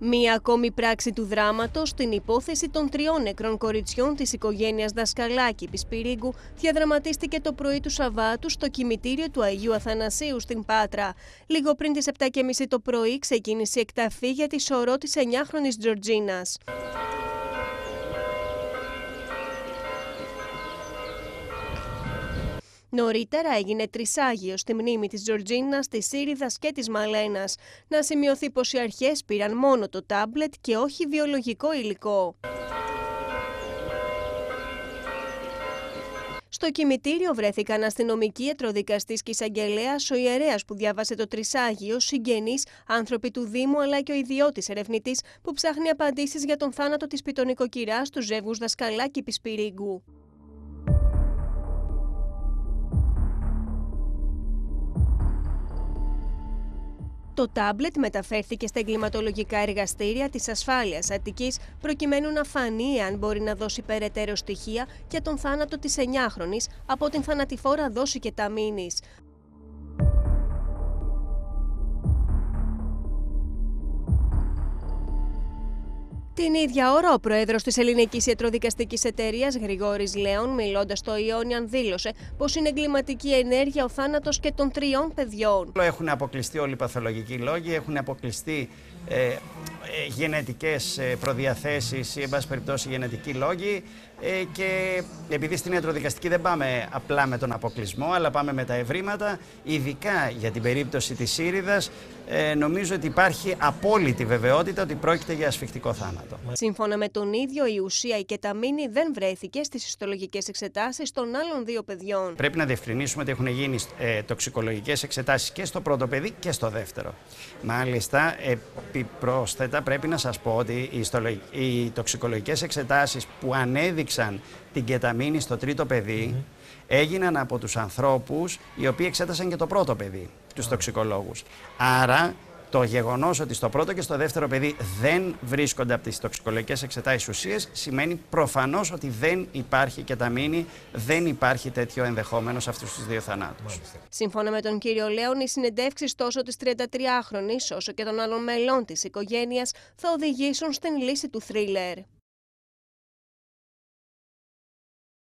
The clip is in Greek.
Μία ακόμη πράξη του δράματος στην υπόθεση των τριών νεκρών κοριτσιών της οικογένειας Δασκαλάκη Πισπυρίγκου διαδραματίστηκε το πρωί του Σαββάτου στο κημητήριο του Αγίου Αθανασίου στην Πάτρα. Λίγο πριν τις 7.30 το πρωί ξεκίνησε η εκταφή για τη σωρό της 9χρονης Τζορτζίνας. Νωρίτερα έγινε τρισάγιος στη μνήμη της Τζορτζίνας, της Σύριδας και της Μαλένας. Να σημειωθεί πως οι αρχές πήραν μόνο το τάμπλετ και όχι βιολογικό υλικό. Στο κημητήριο βρέθηκαν αστυνομικοί ετροδικαστή και εισαγγελέας, ο ιερέας που διάβασε το Τρισάγιο, συγγενείς, άνθρωποι του Δήμου αλλά και ο ιδιώτης ερευνητής που ψάχνει απαντήσεις για τον θάνατο της πιτονικοκυράς του ζεύγους Δασκαλάκη Πισπυρίγκου. Το τάμπλετ μεταφέρθηκε στα εγκληματολογικά εργαστήρια της ασφάλειας Αττικής προκειμένου να φανεί αν μπορεί να δώσει περαιτέρω στοιχεία για τον θάνατο της 9χρονης από την θανατηφόρα δόση και ταμίνης. Την ίδια ώρα, ο πρόεδρος της Ελληνικής Ιατροδικαστικής Εταιρείας, Γρηγόρης Λέων, μιλώντας στο Ιόνιαν, δήλωσε πως είναι εγκληματική ενέργεια ο θάνατος και των τριών παιδιών. Έχουν αποκλειστεί όλοι οι παθολογικοί λόγοι, έχουν αποκλειστεί ε, ε, γενετικές ε, προδιαθέσεις ή εν πάση περιπτώσει γενετικοί λόγοι ε, και επειδή στην ιατροδικαστική δεν πάμε απλά με τον αποκλεισμό αλλά πάμε με τα ευρήματα ειδικά για την περίπτωση της Σύριδας ε, νομίζω ότι υπάρχει απόλυτη βεβαιότητα ότι πρόκειται για ασφιχτικό θάνατο. Σύμφωνα με τον ίδιο η ουσία η κεταμίνη δεν βρέθηκε στις ιστολογικές εξετάσεις των άλλων δύο παιδιών. Πρέπει να διευκρινίσουμε ότι έχουν γίνει ε, τοξικολογικές εξετάσεις και στο πρώτο παιδί και στο δεύτερο. Μάλιστα, επιπρόσθετα πρέπει να σας πω ότι οι, οι τοξικολογικές εξετάσεις που ανέδειξαν την κεταμίνη στο τρίτο παιδί έγιναν από τους ανθρώπους οι οποίοι εξέτασαν και το πρώτο παιδί, τους mm. τοξικολόγους. Άρα το γεγονός ότι στο πρώτο και στο δεύτερο παιδί δεν βρίσκονται από τις τοξικολογικές εξετάσεις ουσίες σημαίνει προφανώς ότι δεν υπάρχει κεταμίνη, δεν υπάρχει τέτοιο ενδεχόμενο σε αυτούς τους δύο θανάτους. Σύμφωνα με τον κύριο Λέων, οι συνεντεύξεις τόσο της 33χρονη όσο και των άλλων μελών της οικογένειας θα οδηγήσουν στην λύση του θρίλερ.